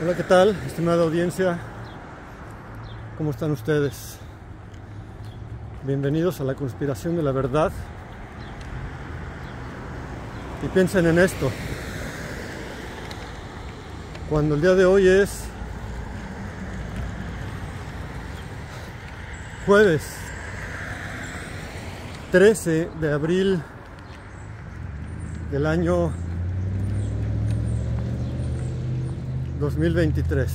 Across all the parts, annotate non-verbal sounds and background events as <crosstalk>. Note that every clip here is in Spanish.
Hola, ¿qué tal, estimada audiencia? ¿Cómo están ustedes? Bienvenidos a la conspiración de la verdad. Y piensen en esto. Cuando el día de hoy es jueves 13 de abril del año 2023.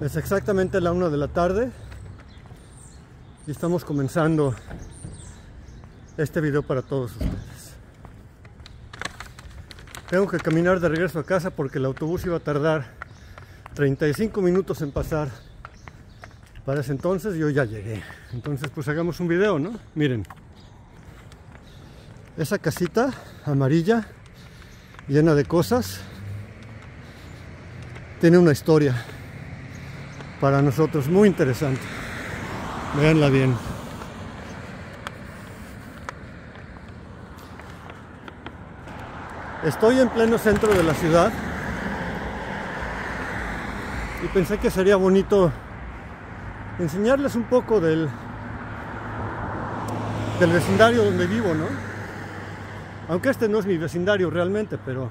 Es exactamente la una de la tarde y estamos comenzando este video para todos ustedes. Tengo que caminar de regreso a casa porque el autobús iba a tardar 35 minutos en pasar. Para ese entonces yo ya llegué. Entonces pues hagamos un video, ¿no? Miren. Esa casita amarilla, llena de cosas, tiene una historia para nosotros muy interesante. Veanla bien. Estoy en pleno centro de la ciudad y pensé que sería bonito enseñarles un poco del, del vecindario donde vivo, ¿no? Aunque este no es mi vecindario realmente, pero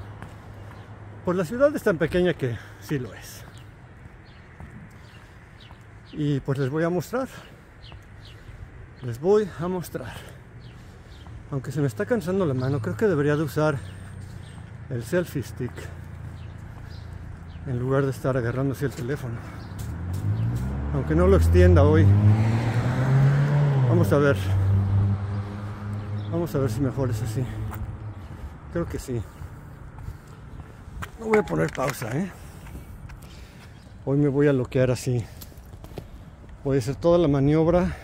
pues la ciudad es tan pequeña que sí lo es. Y pues les voy a mostrar. Les voy a mostrar. Aunque se me está cansando la mano, creo que debería de usar el selfie stick en lugar de estar agarrando así el teléfono. Aunque no lo extienda hoy. Vamos a ver. Vamos a ver si mejor es así. Creo que sí. No voy a poner pausa, ¿eh? Hoy me voy a bloquear así. Voy a hacer toda la maniobra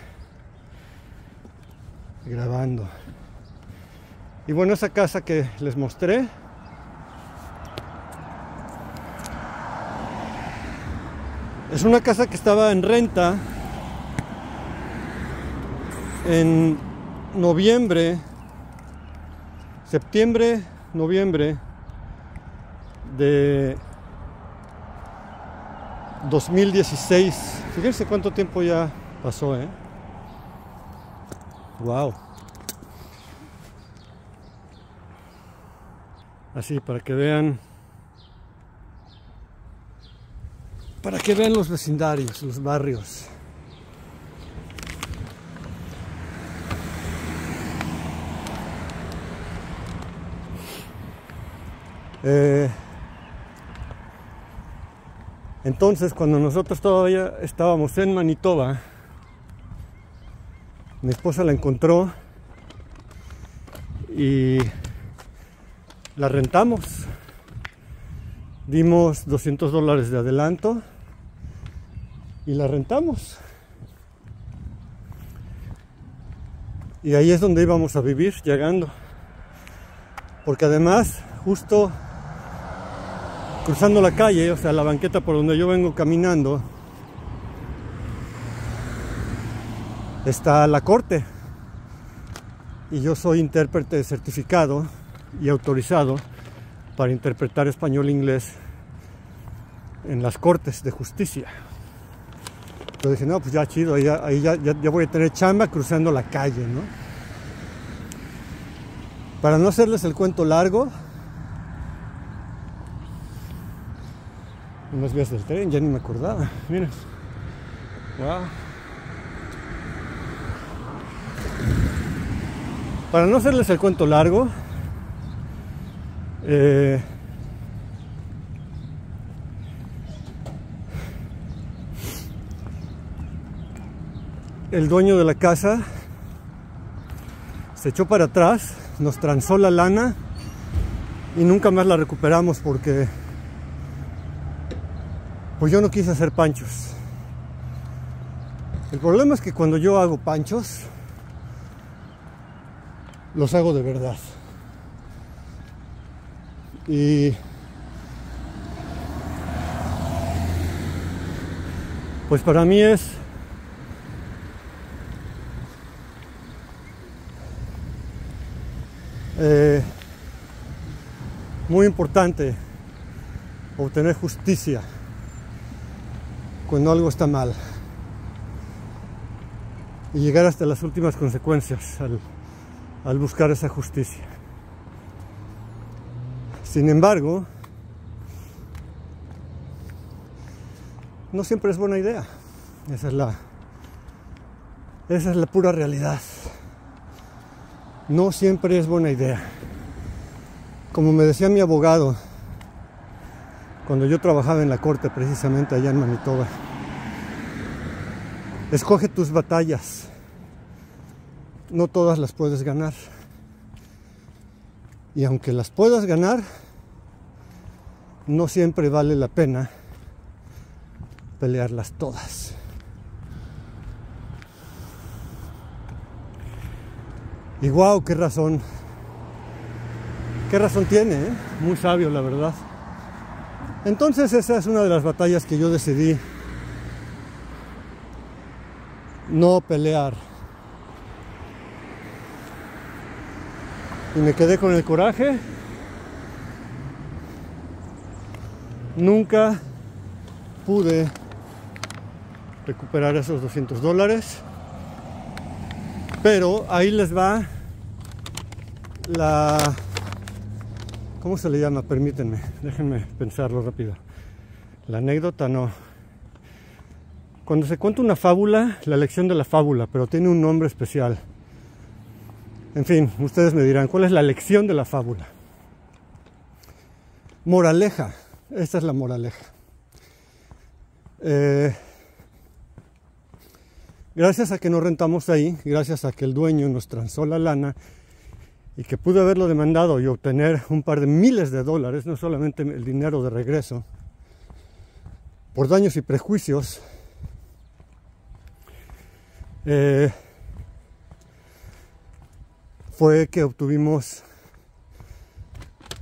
grabando. Y bueno, esa casa que les mostré es una casa que estaba en renta en noviembre septiembre, noviembre de 2016. Fíjense cuánto tiempo ya pasó, ¿eh? Wow. Así para que vean para que vean los vecindarios, los barrios. Eh, entonces, cuando nosotros todavía estábamos en Manitoba, mi esposa la encontró y la rentamos. Dimos 200 dólares de adelanto y la rentamos. Y ahí es donde íbamos a vivir, llegando. Porque además, justo cruzando la calle, o sea, la banqueta por donde yo vengo caminando, está la corte. Y yo soy intérprete certificado y autorizado para interpretar español e inglés en las cortes de justicia. Entonces dije, no, pues ya chido, ahí, ya, ya, voy a tener chamba cruzando la calle, ¿no? Para no hacerles el cuento largo, unas vías del tren, ya ni me acordaba. Miren. Wow. Para no hacerles el cuento largo, eh, el dueño de la casa se echó para atrás, nos transó la lana y nunca más la recuperamos porque pues yo no quise hacer panchos. El problema es que cuando yo hago panchos, los hago de verdad. Y pues para mí es eh, muy importante obtener justicia cuando algo está mal y llegar hasta las últimas consecuencias al, al buscar esa justicia. Sin embargo, no siempre es buena idea. Esa es la, esa es la pura realidad. No siempre es buena idea. Como me decía mi abogado, cuando yo trabajaba en la corte precisamente allá en Manitoba, escoge tus batallas. No todas las puedes ganar. Y aunque las puedas ganar, no siempre vale la pena pelearlas todas. Y wow, qué razón. Qué razón tiene, ¿eh? muy sabio la verdad. Entonces esa es una de las batallas que yo decidí no pelear. Y me quedé con el coraje. Nunca pude recuperar esos 200 dólares. Pero ahí les va la... ¿Cómo se le llama? Permítanme, déjenme pensarlo rápido. La anécdota no. Cuando se cuenta una fábula, la lección de la fábula, pero tiene un nombre especial. En fin, ustedes me dirán, ¿cuál es la lección de la fábula? Moraleja, esta es la moraleja. Eh, gracias a que nos rentamos ahí, gracias a que el dueño nos transó la lana y que pude haberlo demandado y obtener un par de miles de dólares, no solamente el dinero de regreso, por daños y prejuicios, eh, fue que obtuvimos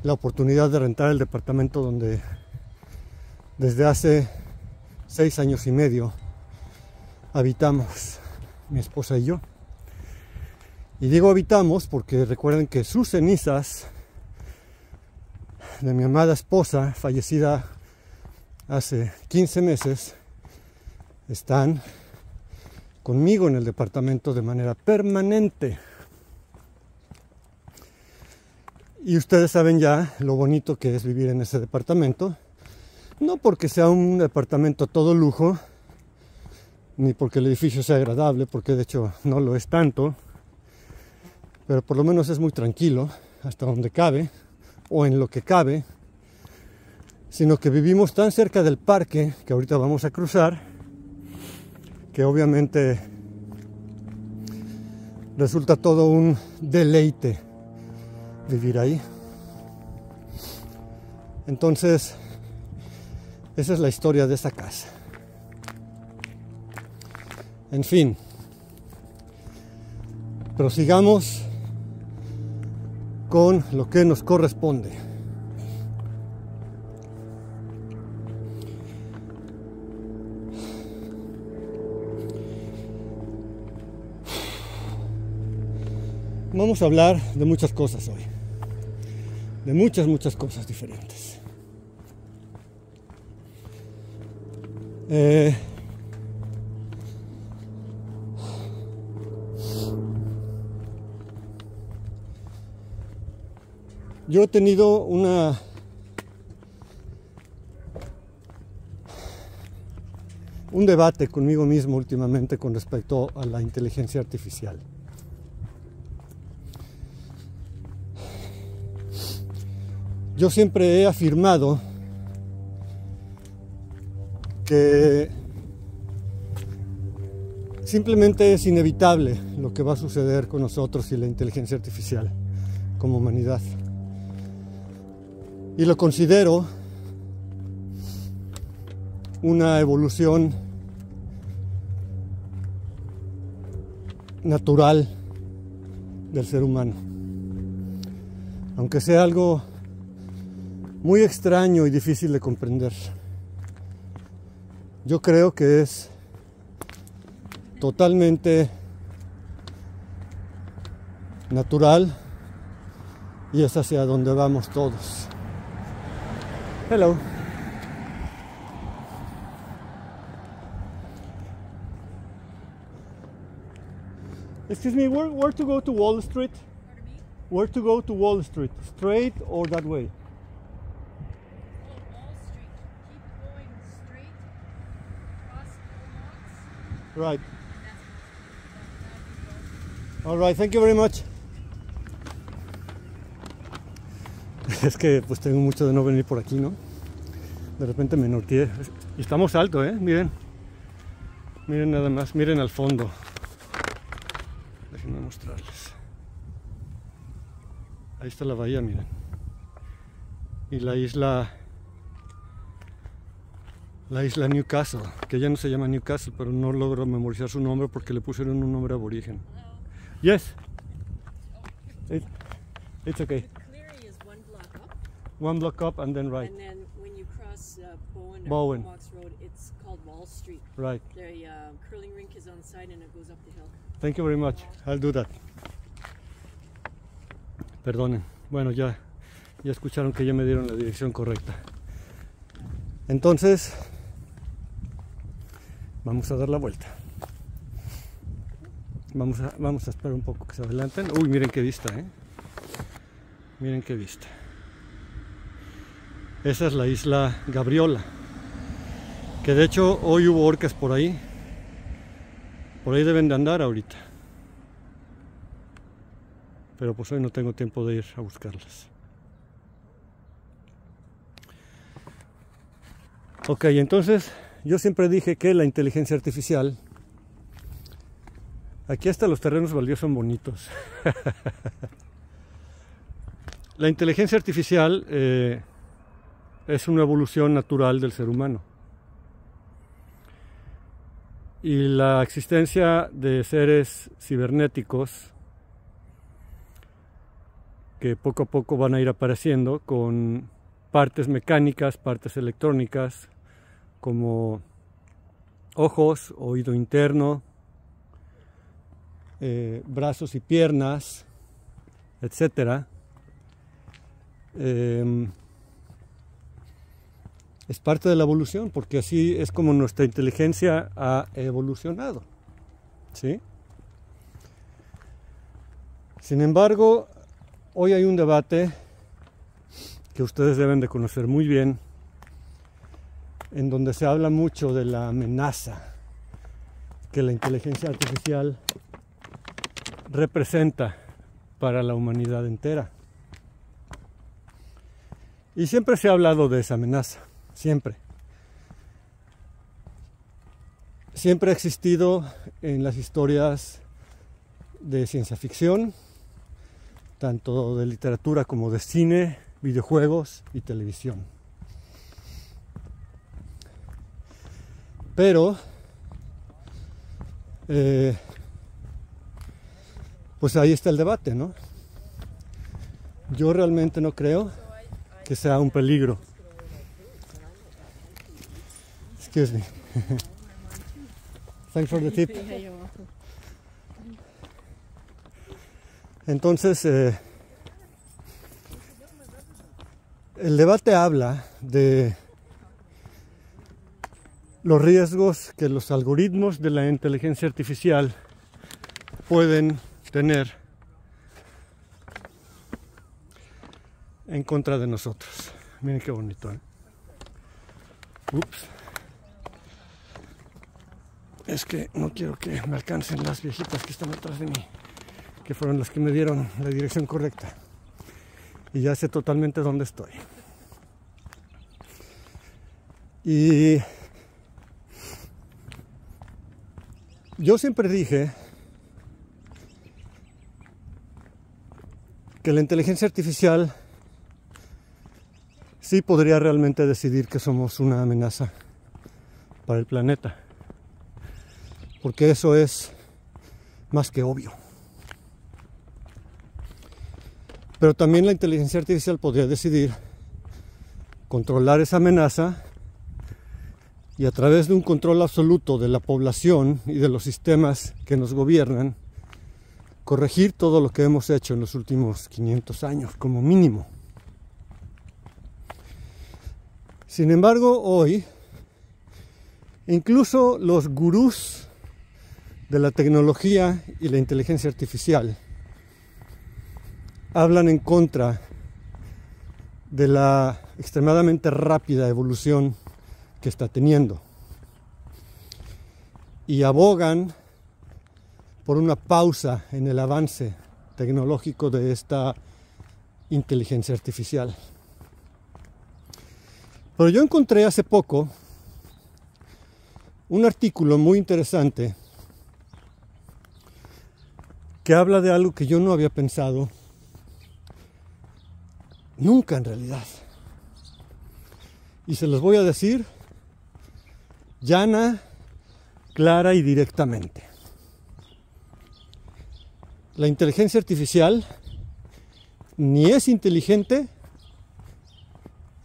la oportunidad de rentar el departamento donde desde hace seis años y medio habitamos mi esposa y yo. Y digo habitamos porque recuerden que sus cenizas de mi amada esposa, fallecida hace 15 meses, están conmigo en el departamento de manera permanente. Y ustedes saben ya lo bonito que es vivir en ese departamento. No porque sea un departamento todo lujo, ni porque el edificio sea agradable, porque de hecho no lo es tanto, pero por lo menos es muy tranquilo, hasta donde cabe, o en lo que cabe, sino que vivimos tan cerca del parque que ahorita vamos a cruzar, que obviamente resulta todo un deleite vivir ahí. Entonces, esa es la historia de esa casa. En fin, prosigamos con lo que nos corresponde. Vamos a hablar de muchas cosas hoy de muchas, muchas cosas diferentes. Eh, yo he tenido una un debate conmigo mismo últimamente con respecto a la inteligencia artificial. Yo siempre he afirmado que simplemente es inevitable lo que va a suceder con nosotros y la inteligencia artificial como humanidad. Y lo considero una evolución natural del ser humano. Aunque sea algo muy extraño y difícil de comprender. Yo creo que es totalmente natural y es hacia donde vamos todos. Hello. Excuse me, where, where to go to Wall Street? Where to go to Wall Street? Straight or that way? Right. All right, thank you very much. <laughs> Es que pues tengo mucho de no venir por aquí, ¿no? De repente me norteé. Y estamos alto, ¿eh? Miren. Miren nada más, miren al fondo. Déjenme mostrarles. Ahí está la bahía, miren. Y la isla... La isla Newcastle, que ya no se llama Newcastle, pero no logro memorizar su nombre porque le pusieron un nombre aborigen. Yes. It, it's okay. Cleary is one block up, One block up and then right. and then when you cross uh, Bowen or Bowen. Road, it's called Wall Street. Right. The uh, curling rink is on the side, and it goes up the hill. Thank you very much. I'll do that. Perdonen. Bueno, ya, ya escucharon que ya me dieron la dirección correcta. Entonces, vamos a dar la vuelta. Vamos a, vamos a esperar un poco que se adelanten. Uy, miren qué vista, ¿eh? Miren qué vista. Esa es la isla Gabriola. Que de hecho hoy hubo orcas por ahí. Por ahí deben de andar ahorita. Pero pues hoy no tengo tiempo de ir a buscarlas. Ok, entonces yo siempre dije que la inteligencia artificial... Aquí hasta los terrenos baldíos son bonitos. <laughs> la inteligencia artificial eh, es una evolución natural del ser humano. Y la existencia de seres cibernéticos que poco a poco van a ir apareciendo con partes mecánicas, partes electrónicas, como ojos, oído interno, eh, brazos y piernas, etcétera. Em, es parte de la evolución, porque así es como nuestra inteligencia ha evolucionado. ¿sí? Sin embargo, hoy hay un debate que ustedes deben de conocer muy bien, en donde se habla mucho de la amenaza que la inteligencia artificial representa para la humanidad entera. Y siempre se ha hablado de esa amenaza siempre. Siempre ha existido en las historias de ciencia ficción, tanto de literatura como de cine, videojuegos y televisión. Pero, eh, pues ahí está el debate, ¿no? Yo realmente no creo que sea un peligro Excuse me. Thanks for the tip. Entonces, eh, el debate habla de los riesgos que los algoritmos de la inteligencia artificial pueden tener en contra de nosotros. Miren qué bonito. ¿eh? Ups. Es que no quiero que me alcancen las viejitas que están atrás de mí, que fueron las que me dieron la dirección correcta. Y ya sé totalmente dónde estoy. Y yo siempre dije que la inteligencia artificial sí podría realmente decidir que somos una amenaza para el planeta porque eso es más que obvio. Pero también la inteligencia artificial podría decidir controlar esa amenaza y a través de un control absoluto de la población y de los sistemas que nos gobiernan, corregir todo lo que hemos hecho en los últimos 500 años como mínimo. Sin embargo, hoy, incluso los gurús de la tecnología y la inteligencia artificial hablan en contra de la extremadamente rápida evolución que está teniendo y abogan por una pausa en el avance tecnológico de esta inteligencia artificial. Pero yo encontré hace poco un artículo muy interesante que habla de algo que yo no había pensado nunca en realidad. Y se los voy a decir llana, clara y directamente. La inteligencia artificial ni es inteligente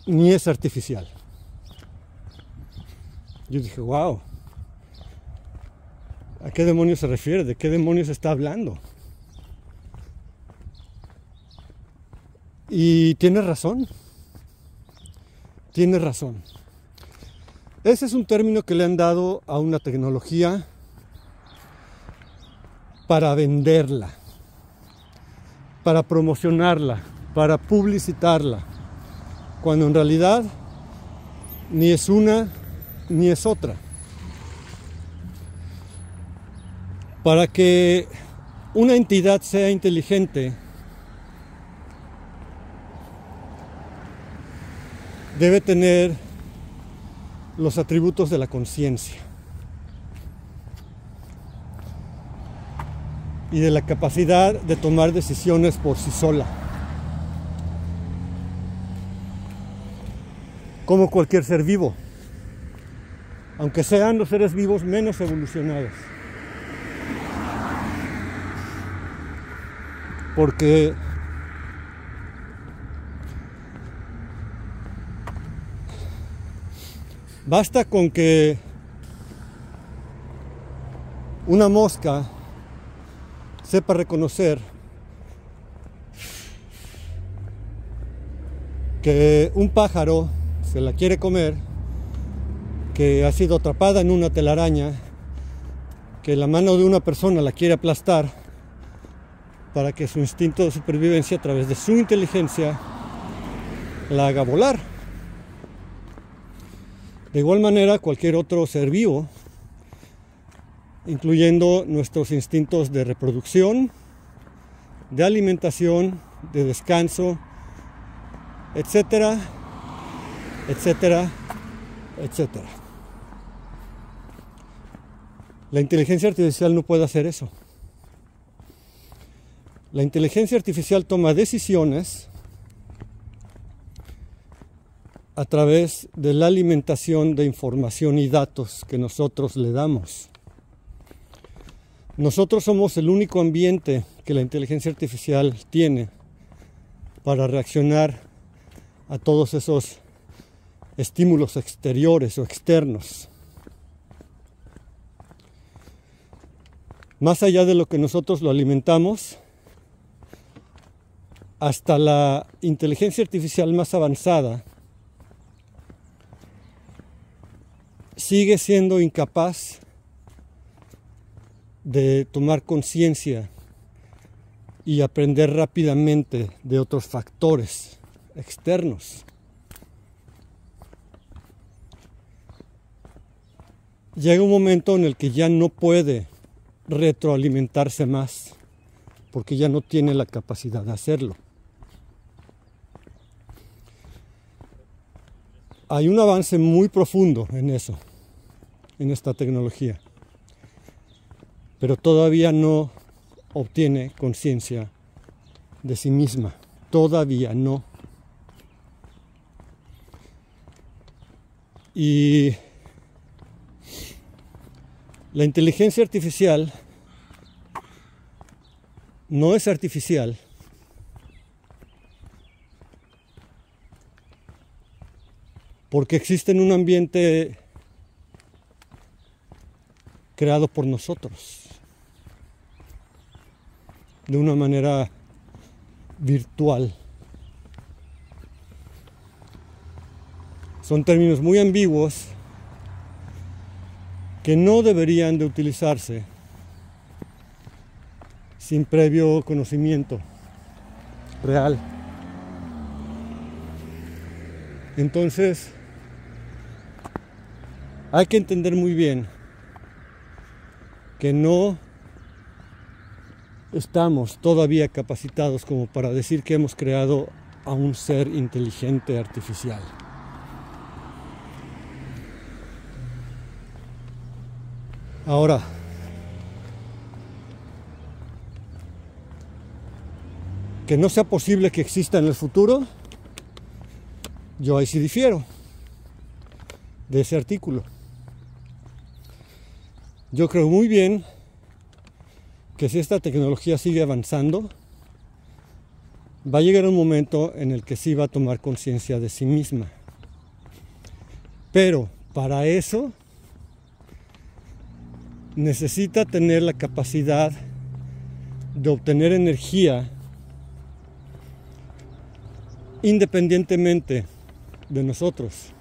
ni es artificial. Yo dije, wow, ¿a qué demonios se refiere? ¿De qué demonios está hablando? Y tiene razón, tiene razón. Ese es un término que le han dado a una tecnología para venderla, para promocionarla, para publicitarla cuando en realidad ni es una ni es otra. Para que una entidad sea inteligente, debe tener los atributos de la conciencia y de la capacidad de tomar decisiones por sí sola. como cualquier ser vivo, aunque sean los seres vivos menos evolucionados. Porque basta con que una mosca sepa reconocer que un pájaro se la quiere comer, que ha sido atrapada en una telaraña, que la mano de una persona la quiere aplastar para que su instinto de supervivencia a través de su inteligencia la haga volar. De igual manera, cualquier otro ser vivo, incluyendo nuestros instintos de reproducción, de alimentación, de descanso, etcétera, etcétera, etcétera. La inteligencia artificial no puede hacer eso. La inteligencia artificial toma decisiones a través de la alimentación de información y datos que nosotros le damos. Nosotros somos el único ambiente que la inteligencia artificial tiene para reaccionar a todos esos estímulos exteriores o externos. Más allá de lo que nosotros lo alimentamos, hasta la inteligencia artificial más avanzada sigue siendo incapaz de tomar conciencia y aprender rápidamente de otros factores externos. llega un momento en el que ya no puede retroalimentarse más, porque ya no tiene la capacidad de hacerlo. Hay un avance muy profundo en eso, en esta tecnología, pero todavía no obtiene conciencia de sí misma, todavía no. Y la inteligencia artificial no es artificial. Porque existe en un ambiente creado por nosotros. De una manera virtual. son términos muy ambiguos que no deberían de utilizarse sin previo conocimiento real. Entonces, hay que entender muy bien que no estamos todavía capacitados como para decir que hemos creado a un ser inteligente artificial. Ahora, que no sea posible que exista en el futuro, yo ahí sí difiero de ese artículo. Yo creo muy bien que si esta tecnología sigue avanzando, va a llegar un momento en el que sí va a tomar conciencia de sí misma. Pero para eso necesita tener la capacidad de obtener energía independientemente de nosotros.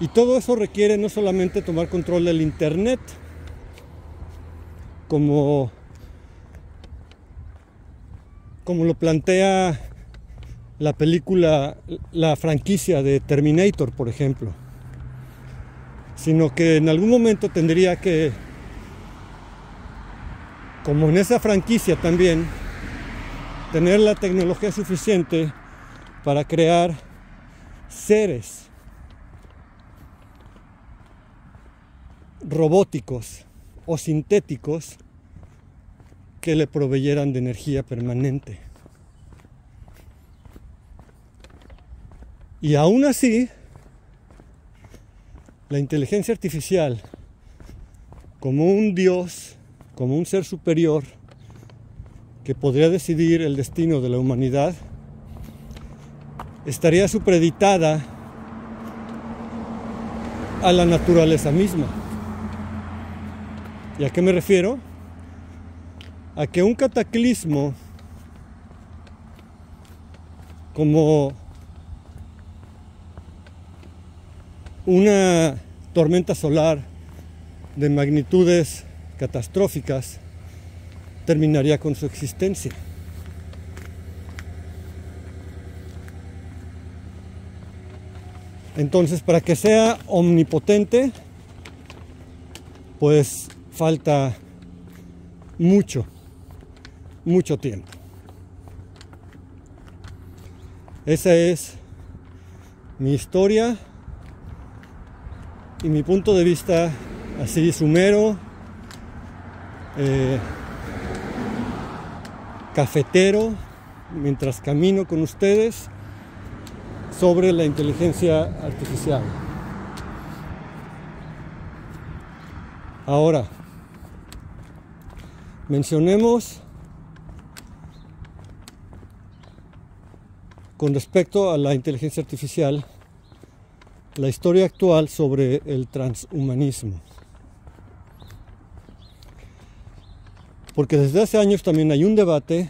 Y todo eso requiere no solamente tomar control del Internet, como, como lo plantea la película, la franquicia de Terminator, por ejemplo, sino que en algún momento tendría que, como en esa franquicia también, tener la tecnología suficiente para crear seres robóticos o sintéticos que le proveyeran de energía permanente. Y aún así, la inteligencia artificial, como un dios, como un ser superior, que podría decidir el destino de la humanidad, estaría supeditada a la naturaleza misma. ¿Y a qué me refiero? A que un cataclismo como una tormenta solar de magnitudes catastróficas terminaría con su existencia. Entonces, para que sea omnipotente, pues falta mucho, mucho tiempo. Esa es mi historia y mi punto de vista así sumero, eh, cafetero, mientras camino con ustedes sobre la inteligencia artificial. Ahora, mencionemos con respecto a la inteligencia artificial la historia actual sobre el transhumanismo. Porque desde hace años también hay un debate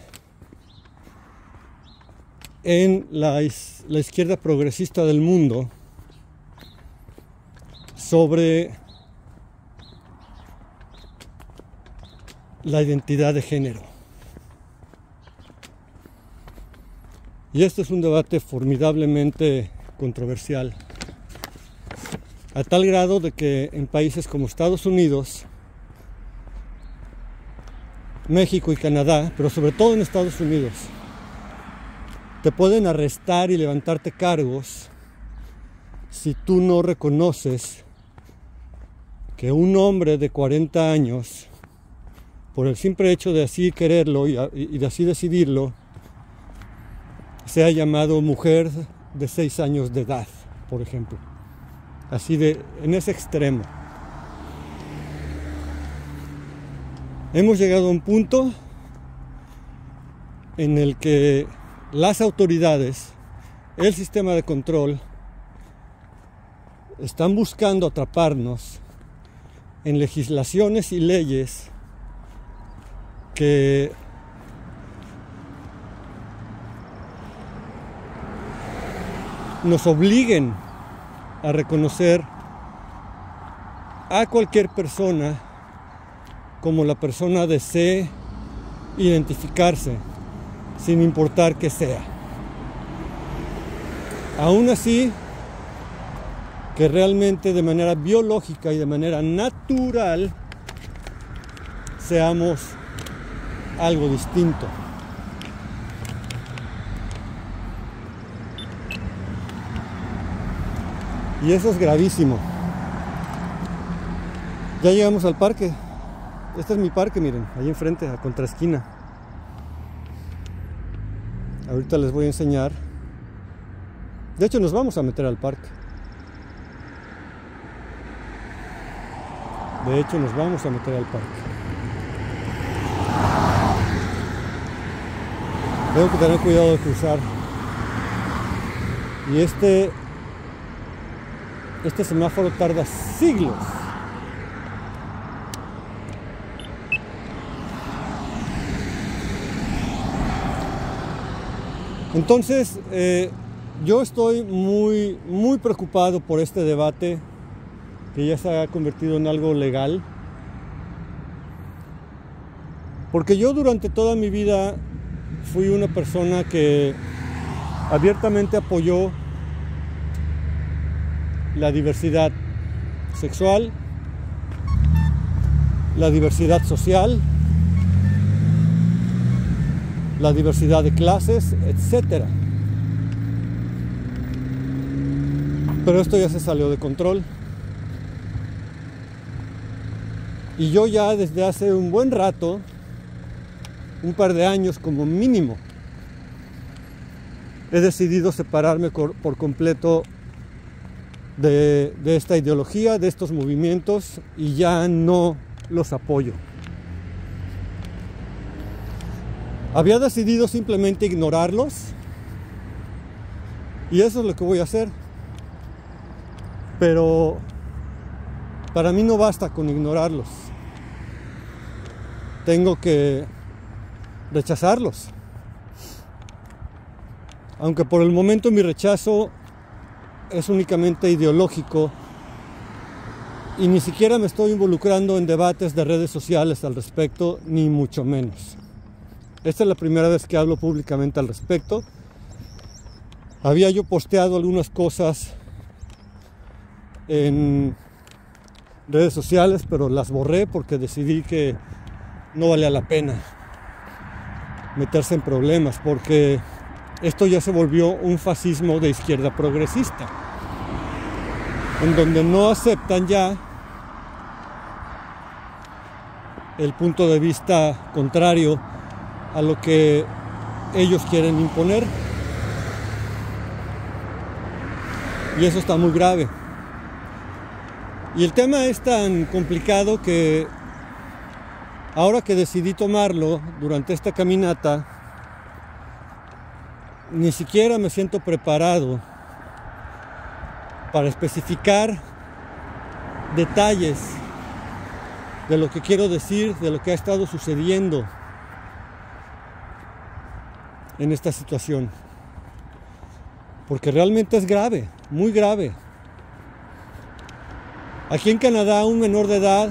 en la, la izquierda progresista del mundo sobre la identidad de género. Y este es un debate formidablemente controversial, a tal grado de que en países como Estados Unidos, México y Canadá, pero sobre todo en Estados Unidos, te pueden arrestar y levantarte cargos si tú no reconoces que un hombre de 40 años, por el simple hecho de así quererlo y, de así decidirlo, sea llamado mujer de 6 años de edad, por ejemplo. Así de, en ese extremo. Hemos llegado a un punto en el que las autoridades, el sistema de control, están buscando atraparnos en legislaciones y leyes que nos obliguen a reconocer a cualquier persona como la persona desee identificarse, sin importar que sea. Aún así, que realmente de manera biológica y de manera natural seamos algo distinto. Y eso es gravísimo. Ya llegamos al parque. Este es mi parque, miren, ahí enfrente, a contraesquina. Ahorita les voy a enseñar. De hecho, nos vamos a meter al parque. De hecho, nos vamos a meter al parque. Tengo que tener cuidado de cruzar. Y este este semáforo tarda siglos. Entonces, eh, yo estoy muy, muy preocupado por este debate que ya se ha convertido en algo legal. Porque yo durante toda mi vida fui una persona que abiertamente apoyó la diversidad sexual, la diversidad social, la diversidad de clases, etc. Pero esto ya se salió de control. Y yo ya desde hace un buen rato, un par de años como mínimo, he decidido separarme por completo de, esta ideología, de estos movimientos y ya no los apoyo. Había decidido simplemente ignorarlos y eso es lo que voy a hacer. Pero para mí no basta con ignorarlos. Tengo que rechazarlos. Aunque por el momento mi rechazo es únicamente ideológico y ni siquiera me estoy involucrando en debates de redes sociales al respecto, ni mucho menos. Esta es la primera vez que hablo públicamente al respecto. Había yo posteado algunas cosas en redes sociales, pero las borré porque decidí que no valía la pena meterse en problemas, porque esto ya se volvió un fascismo de izquierda progresista, en donde no aceptan ya el punto de vista contrario a lo que ellos quieren imponer. Y eso está muy grave. Y el tema es tan complicado que ahora que decidí tomarlo durante esta caminata, ni siquiera me siento preparado para especificar detalles de lo que quiero decir, de lo que ha estado sucediendo en esta situación. Porque realmente es grave, muy grave. Aquí en Canadá un menor de edad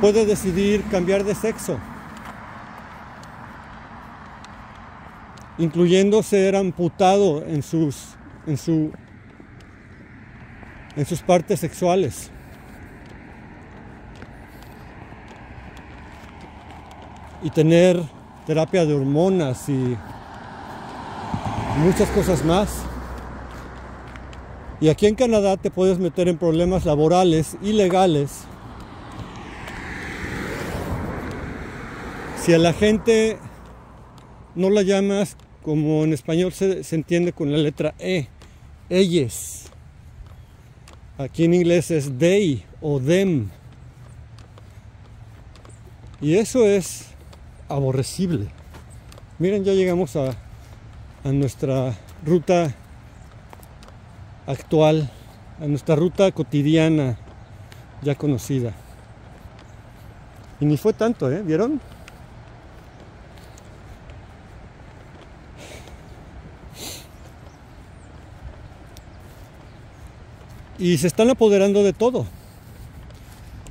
puede decidir cambiar de sexo. incluyendo ser amputado en sus, en su, en sus partes sexuales. Y tener terapia de hormonas y muchas cosas más. Y aquí en Canadá te puedes meter en problemas laborales y legales si a la gente no la llamas como en español se, entiende con la letra E, ellos. Aquí en inglés es they o them. Y eso es aborrecible. Miren, ya llegamos a, a nuestra ruta actual, a nuestra ruta cotidiana ya conocida. Y ni fue tanto, ¿eh? ¿Vieron? Y se están apoderando de todo.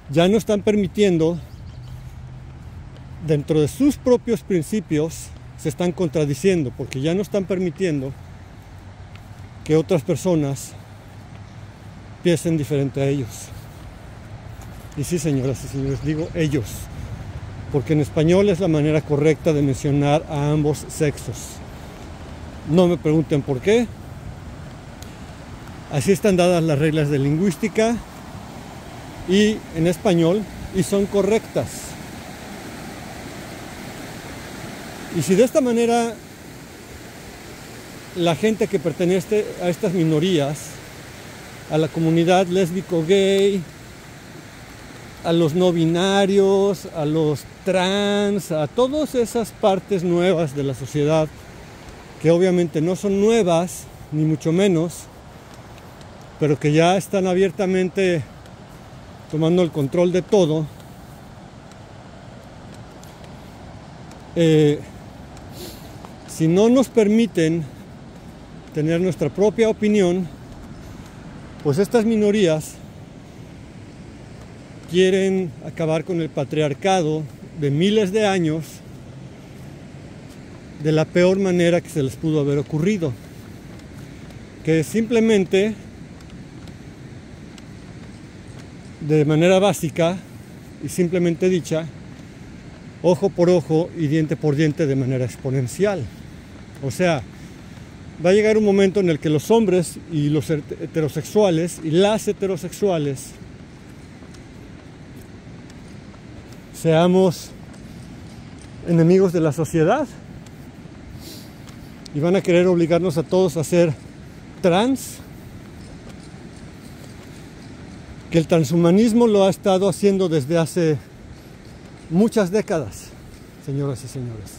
Ya no están permitiendo, dentro de sus propios principios, se están contradiciendo, porque ya no están permitiendo que otras personas piensen diferente a ellos. Y sí, señoras y señores, digo ellos, porque en español es la manera correcta de mencionar a ambos sexos. No me pregunten por qué. Así están dadas las reglas de lingüística y en español y son correctas. Y si de esta manera la gente que pertenece a estas minorías, a la comunidad lésbico gay, a los no binarios, a los trans, a todas esas partes nuevas de la sociedad, que obviamente no son nuevas, ni mucho menos, pero que ya están abiertamente tomando el control de todo. Eh, si no nos permiten tener nuestra propia opinión, pues estas minorías quieren acabar con el patriarcado de miles de años de la peor manera que se les pudo haber ocurrido, que simplemente de manera básica y simplemente dicha, ojo por ojo y diente por diente de manera exponencial. O sea, va a llegar un momento en el que los hombres y los heterosexuales y las heterosexuales seamos enemigos de la sociedad y van a querer obligarnos a todos a ser trans que el transhumanismo lo ha estado haciendo desde hace muchas décadas, señoras y señores.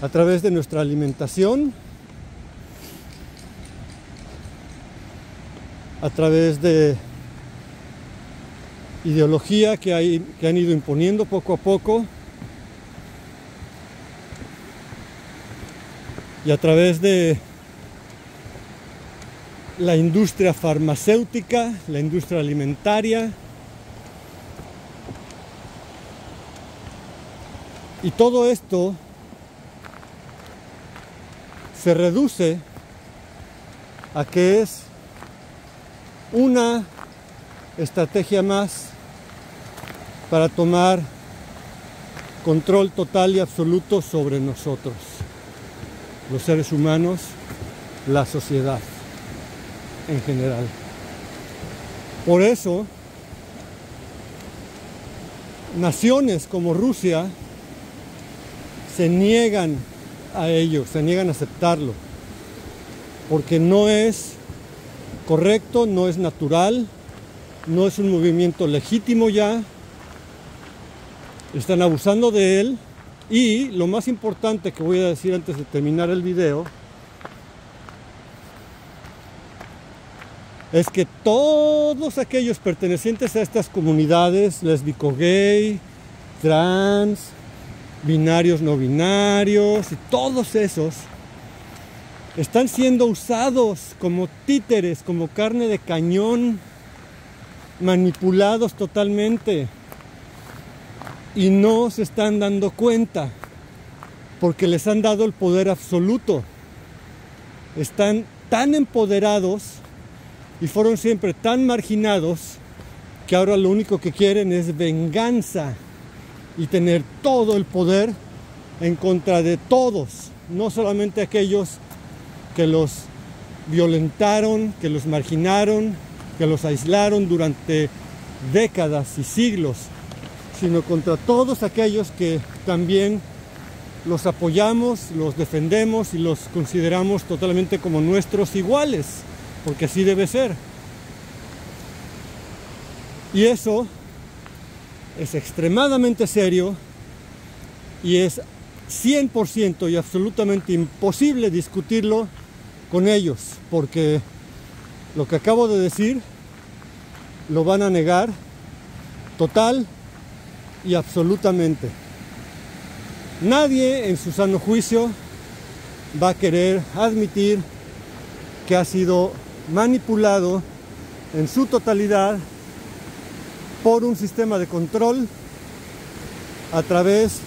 A través de nuestra alimentación, a través de ideología que, hay, que han ido imponiendo poco a poco y a través de la industria farmacéutica, la industria alimentaria. Y todo esto se reduce a que es una estrategia más para tomar control total y absoluto sobre nosotros, los seres humanos, la sociedad en general. Por eso, naciones como Rusia se niegan a ello, se niegan a aceptarlo, porque no es correcto, no es natural, no es un movimiento legítimo ya, están abusando de él y lo más importante que voy a decir antes de terminar el video es que todos aquellos pertenecientes a estas comunidades, lésbico gay, trans, binarios no binarios y todos esos están siendo usados como títeres, como carne de cañón, manipulados totalmente y no se están dando cuenta porque les han dado el poder absoluto. Están tan empoderados y fueron siempre tan marginados que ahora lo único que quieren es venganza y tener todo el poder en contra de todos, no solamente aquellos que los violentaron, que los marginaron, que los aislaron durante décadas y siglos, sino contra todos aquellos que también los apoyamos, los defendemos y los consideramos totalmente como nuestros iguales porque así debe ser. Y eso es extremadamente serio y es 100% y absolutamente imposible discutirlo con ellos, porque lo que acabo de decir lo van a negar total y absolutamente. Nadie en su sano juicio va a querer admitir que ha sido manipulado en su totalidad por un sistema de control a través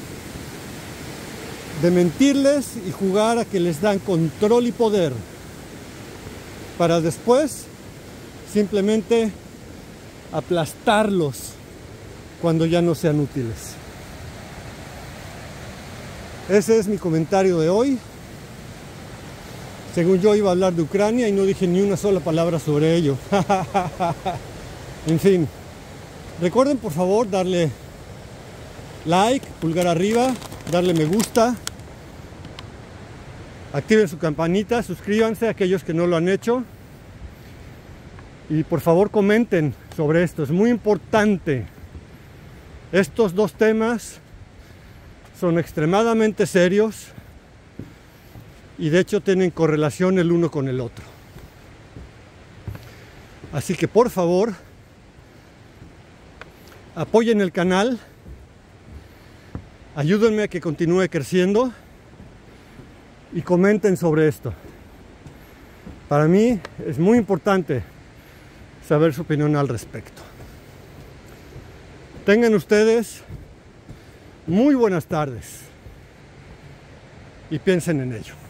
de mentirles y jugar a que les dan control y poder para después simplemente aplastarlos cuando ya no sean útiles. Ese es mi comentario de hoy. Según yo iba a hablar de Ucrania y no dije ni una sola palabra sobre ello. <laughs> en fin, recuerden por favor darle like, pulgar arriba, darle me gusta, activen su campanita, suscríbanse a aquellos que no lo han hecho y por favor comenten sobre esto, es muy importante. Estos dos temas son extremadamente serios y de hecho tienen correlación el uno con el otro. Así que por favor, apoyen el canal, ayúdenme a que continúe creciendo y comenten sobre esto. Para mí es muy importante saber su opinión al respecto. Tengan ustedes muy buenas tardes y piensen en ello.